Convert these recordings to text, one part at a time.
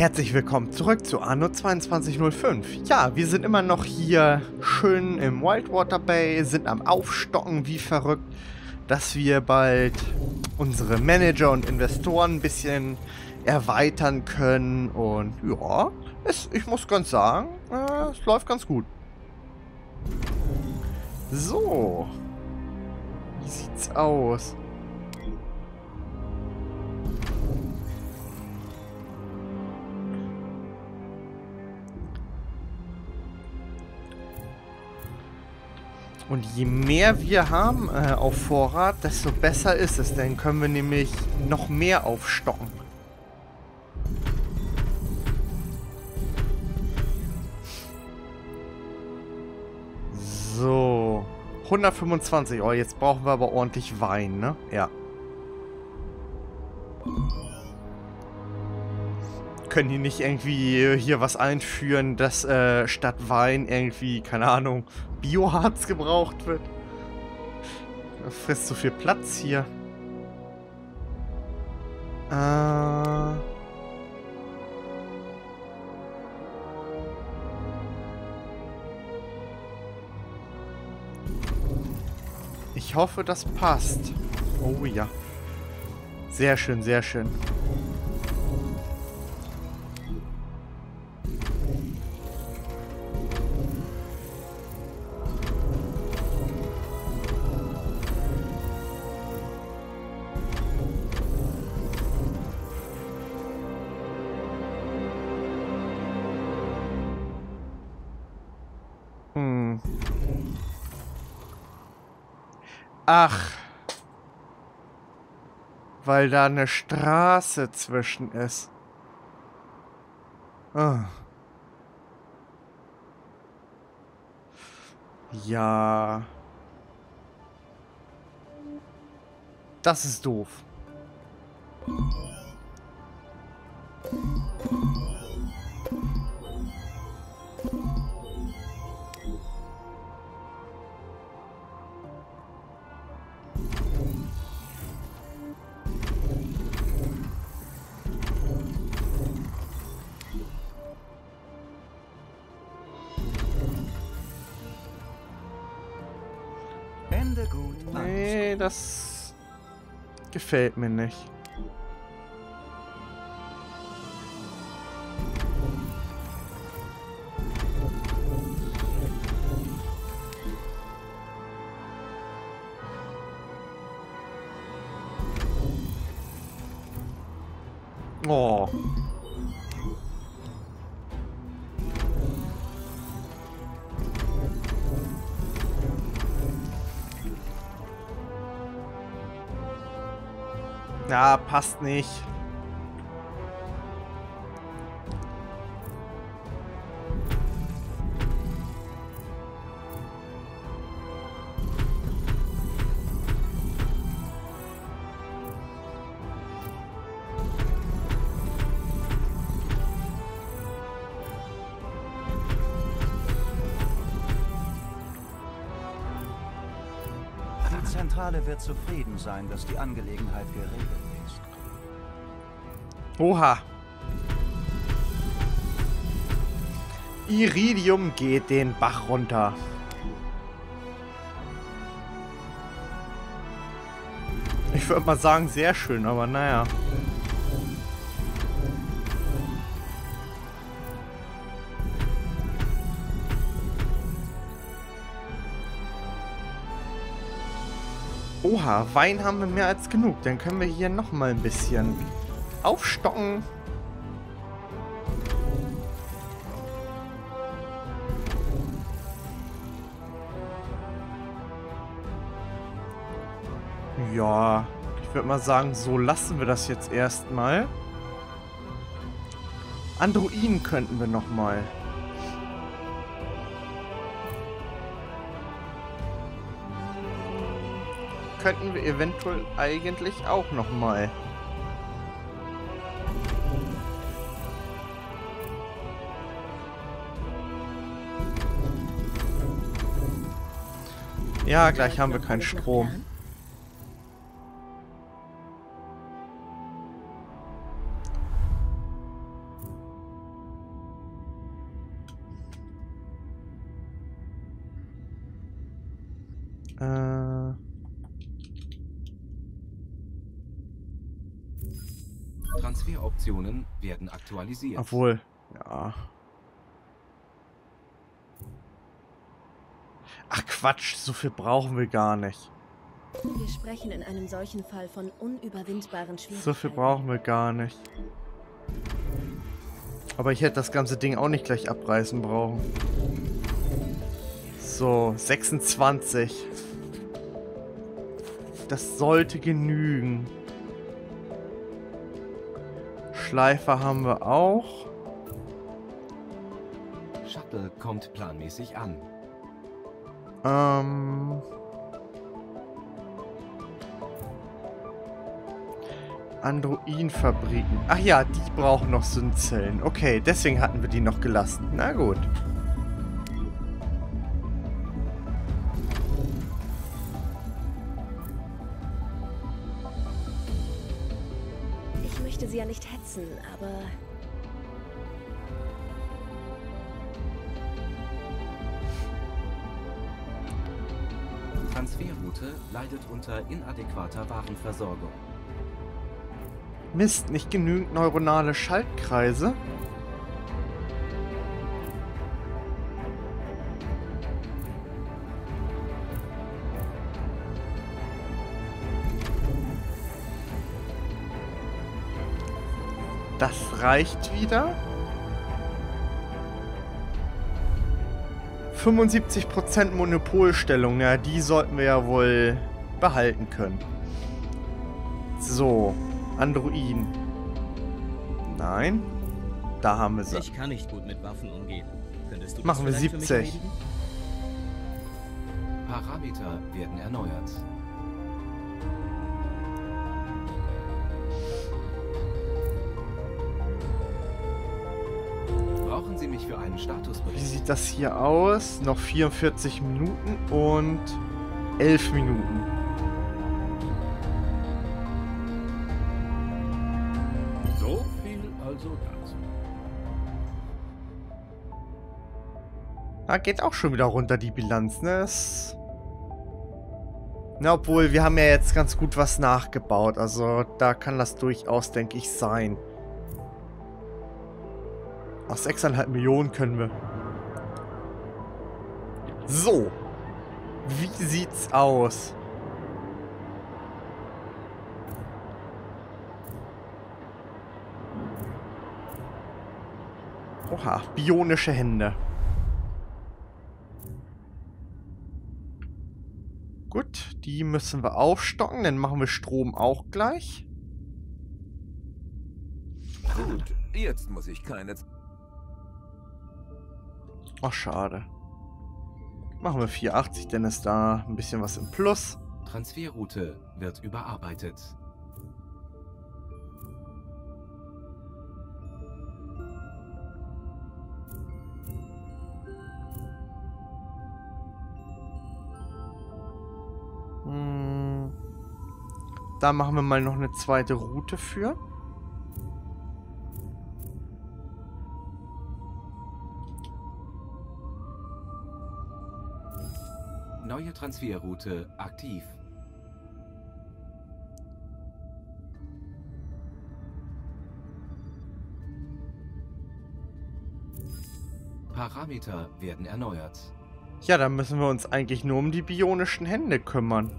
Herzlich willkommen zurück zu Anno 2205. Ja, wir sind immer noch hier schön im Wildwater Bay, sind am Aufstocken wie verrückt, dass wir bald unsere Manager und Investoren ein bisschen erweitern können. Und ja, es, ich muss ganz sagen, äh, es läuft ganz gut. So. Wie sieht's aus? Und je mehr wir haben äh, auf Vorrat, desto besser ist es. Dann können wir nämlich noch mehr aufstocken. So. 125. Oh, jetzt brauchen wir aber ordentlich Wein, ne? Ja. Können die nicht irgendwie hier was einführen, dass äh, statt Wein irgendwie, keine Ahnung, Bioharz gebraucht wird? Das frisst so viel Platz hier. Äh... Ich hoffe, das passt. Oh ja. Sehr schön, sehr schön. Ach. Weil da eine Straße zwischen ist. Oh. Ja. Das ist doof. Das gefällt mir nicht. Oh. Ja, passt nicht. Zentrale wird zufrieden sein, dass die Angelegenheit geregelt ist. Oha. Iridium geht den Bach runter. Ich würde mal sagen, sehr schön, aber naja. Oha, Wein haben wir mehr als genug. Dann können wir hier nochmal ein bisschen aufstocken. Ja, ich würde mal sagen, so lassen wir das jetzt erstmal. Androiden könnten wir nochmal. mal. Könnten wir eventuell eigentlich auch noch mal. Ja, gleich haben wir keinen Strom. Transferoptionen werden aktualisiert. Obwohl, ja. Ach Quatsch, so viel brauchen wir gar nicht. Wir sprechen in einem solchen Fall von unüberwindbaren Schwierigkeiten. So viel brauchen wir gar nicht. Aber ich hätte das ganze Ding auch nicht gleich abreißen brauchen. So, 26. Das sollte genügen. Schleifer haben wir auch. Shuttle kommt planmäßig an. Ähm... Androidfabriken. Ach ja, die brauchen noch Synzellen. Okay, deswegen hatten wir die noch gelassen. Na gut. Ich möchte sie ja nicht hetzen, aber Transferroute leidet unter inadäquater Warenversorgung. Mist, nicht genügend neuronale Schaltkreise. Das reicht wieder. 75% Monopolstellung, ja, die sollten wir ja wohl behalten können. So, Androiden. Nein. Da haben wir sie. Ich kann nicht gut mit Waffen umgehen. Könntest du Machen wir vielleicht für mich 70. erledigen? Parameter werden erneuert. Mich für einen Wie Statusbericht? sieht das hier aus? Noch 44 Minuten und 11 Minuten. So viel also dazu. Da geht auch schon wieder runter die Bilanz, ne? Es Na, obwohl, wir haben ja jetzt ganz gut was nachgebaut. Also, da kann das durchaus, denke ich, sein. Ach, 6,5 Millionen können wir. So. Wie sieht's aus? Oha, bionische Hände. Gut, die müssen wir aufstocken. Dann machen wir Strom auch gleich. Gut, jetzt muss ich keine... Ach, schade. Machen wir 480, denn ist da ein bisschen was im Plus. Transferroute wird überarbeitet. Hm. Da machen wir mal noch eine zweite Route für. Neue Transferroute aktiv. Parameter werden erneuert. Ja, dann müssen wir uns eigentlich nur um die bionischen Hände kümmern.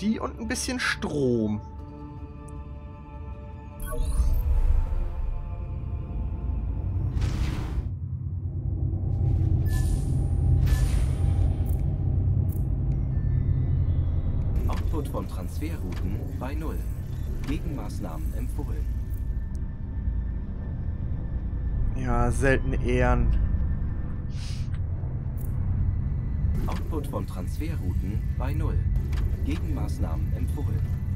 Die und ein bisschen Strom. Transferrouten bei Null. Gegenmaßnahmen empfohlen. Ja, seltene Ehren. Output von Transferrouten bei Null. Gegenmaßnahmen empfohlen.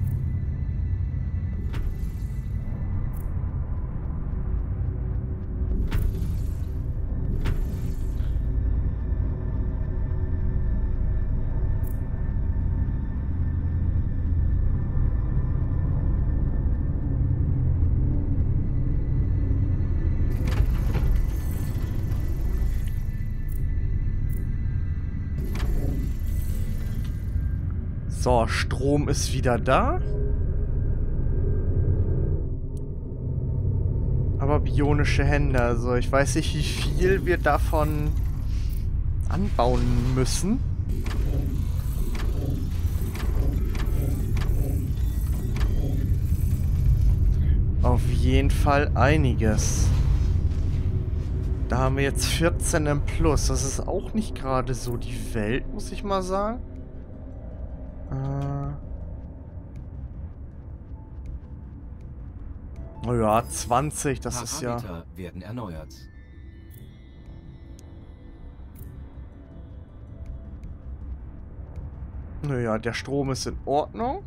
So, Strom ist wieder da. Aber bionische Hände, also ich weiß nicht, wie viel wir davon anbauen müssen. Auf jeden Fall einiges. Da haben wir jetzt 14 im Plus. Das ist auch nicht gerade so die Welt, muss ich mal sagen. Äh... Ja, 20, das Parameter ist ja... werden erneuert. Naja, der Strom ist in Ordnung.